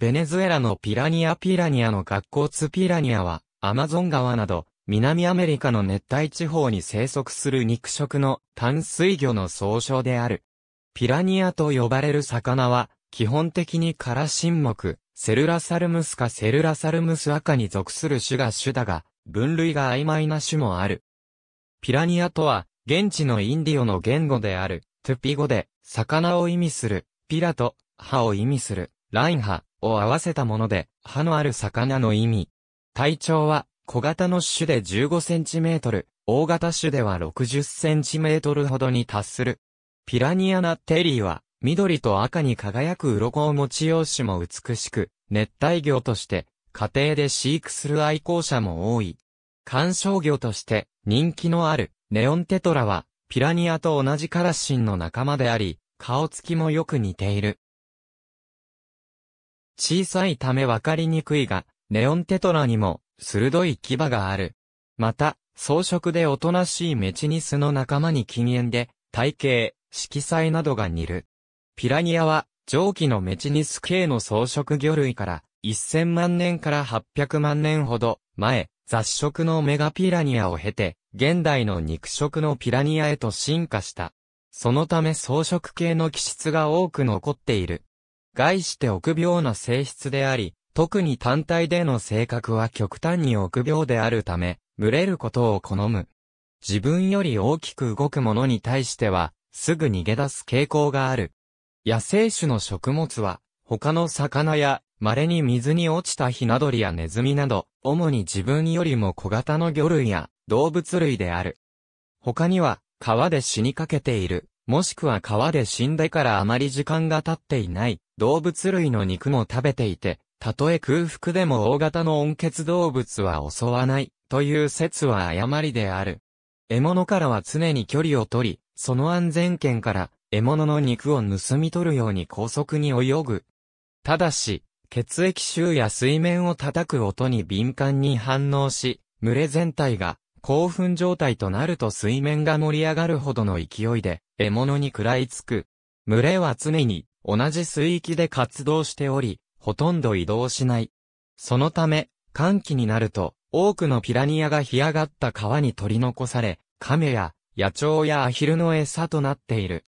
ベネズエラのピラニアピラニアの学校ツピラニアは、アマゾン川など、南アメリカの熱帯地方に生息する肉食の淡水魚の総称である。ピラニアと呼ばれる魚は、基本的にカラシン目、セルラサルムスかセルラサルムス赤に属する種が種だが、分類が曖昧な種もある。ピラニアとは、現地のインディオの言語である、トゥピ語で、魚を意味する、ピラと、歯を意味する、ライン歯を合わせたもので、歯のある魚の意味。体長は、小型の種で15センチメートル、大型種では60センチメートルほどに達する。ピラニアナテリーは、緑と赤に輝く鱗を持ち用種も美しく、熱帯魚として、家庭で飼育する愛好者も多い。観賞魚として人気のあるネオンテトラは、ピラニアと同じカラシンの仲間であり、顔つきもよく似ている。小さいためわかりにくいが、ネオンテトラにも鋭い牙がある。また、装飾でおとなしいメチニスの仲間に禁煙で、体型、色彩などが似る。ピラニアは、上記のメチニス系の草食魚類から、1000万年から800万年ほど前、雑食のメガピラニアを経て、現代の肉食のピラニアへと進化した。そのため草食系の気質が多く残っている。概して臆病な性質であり、特に単体での性格は極端に臆病であるため、群れることを好む。自分より大きく動くものに対しては、すぐ逃げ出す傾向がある。野生種の食物は、他の魚や、稀に水に落ちたヒナドリやネズミなど、主に自分よりも小型の魚類や動物類である。他には、川で死にかけている、もしくは川で死んでからあまり時間が経っていない動物類の肉も食べていて、たとえ空腹でも大型の温血動物は襲わない、という説は誤りである。獲物からは常に距離を取り、その安全圏から獲物の肉を盗み取るように高速に泳ぐ。ただし、血液臭や水面を叩く音に敏感に反応し、群れ全体が興奮状態となると水面が盛り上がるほどの勢いで獲物に食らいつく。群れは常に同じ水域で活動しており、ほとんど移動しない。そのため、寒気になると、多くのピラニアが干上がった川に取り残され、亀や野鳥やアヒルの餌となっている。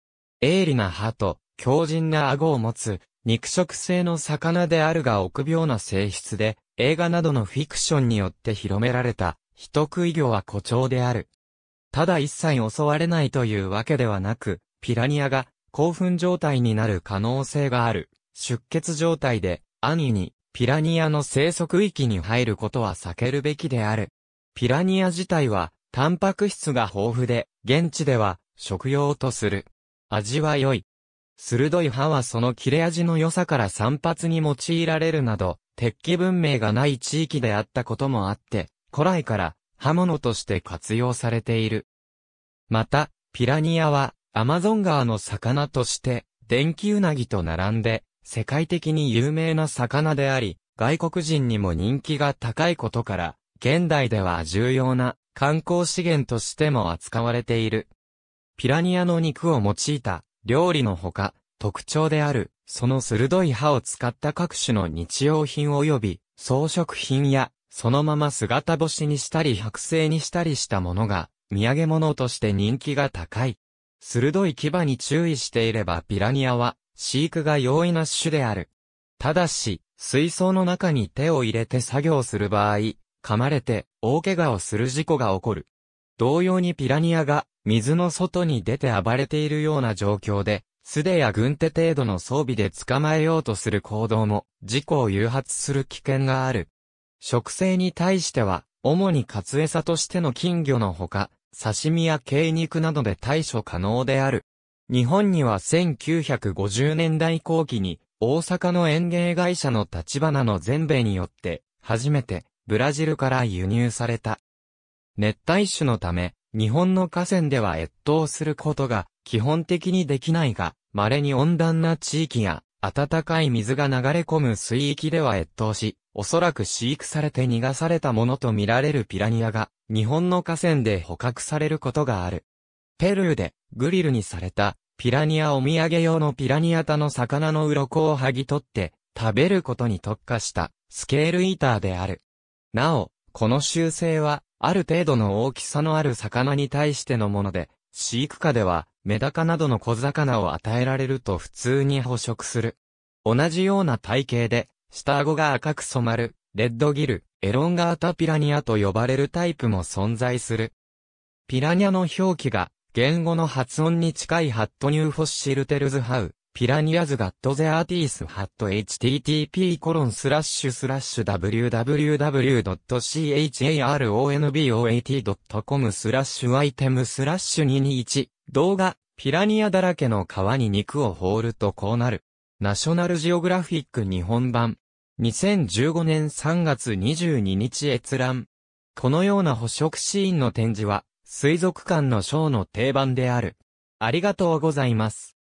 鋭利な歯と強靭な顎を持つ肉食性の魚であるが臆病な性質で、映画などのフィクションによって広められた人食い魚は誇張である。ただ一切襲われないというわけではなく、ピラニアが興奮状態になる可能性がある。出血状態で、安易に、ピラニアの生息域に入ることは避けるべきである。ピラニア自体は、タンパク質が豊富で、現地では、食用とする。味は良い。鋭い歯はその切れ味の良さから散髪に用いられるなど、鉄器文明がない地域であったこともあって、古来から刃物として活用されている。また、ピラニアは、アマゾン川の魚として、電気ウナギと並んで、世界的に有名な魚であり、外国人にも人気が高いことから、現代では重要な観光資源としても扱われている。ピラニアの肉を用いた料理のほか、特徴である、その鋭い歯を使った各種の日用品及び装飾品や、そのまま姿干しにしたり剥製にしたりしたものが、土産物として人気が高い。鋭い牙に注意していればピラニアは飼育が容易な種である。ただし、水槽の中に手を入れて作業する場合、噛まれて大怪我をする事故が起こる。同様にピラニアが水の外に出て暴れているような状況で、素手や軍手程度の装備で捕まえようとする行動も事故を誘発する危険がある。食性に対しては、主にカツ餌としての金魚のほか、刺身や鶏肉などで対処可能である。日本には1950年代後期に大阪の園芸会社の立花の全米によって初めてブラジルから輸入された。熱帯種のため日本の河川では越冬することが基本的にできないが、稀に温暖な地域や暖かい水が流れ込む水域では越冬し、おそらく飼育されて逃がされたものとみられるピラニアが日本の河川で捕獲されることがある。ペルーでグリルにされたピラニアお土産用のピラニアタの魚の鱗を剥ぎ取って食べることに特化したスケールイーターである。なお、この習性は、ある程度の大きさのある魚に対してのもので、飼育下では、メダカなどの小魚を与えられると普通に捕食する。同じような体型で、下顎が赤く染まる、レッドギル、エロンガータピラニアと呼ばれるタイプも存在する。ピラニャの表記が、原語の発音に近いハット New Fossil Tells How, Piranhas Got Their Teeth ハット http コロンスラッシュスラッシュ www.charonboat.com スラッシュアイテムスラッシュ221動画ピラニアだらけの川に肉を放るとこうなる。ナショナルジオグラフィック日本版。2015年3月22日閲覧。このような捕食シーンの展示は、水族館のショーの定番である。ありがとうございます。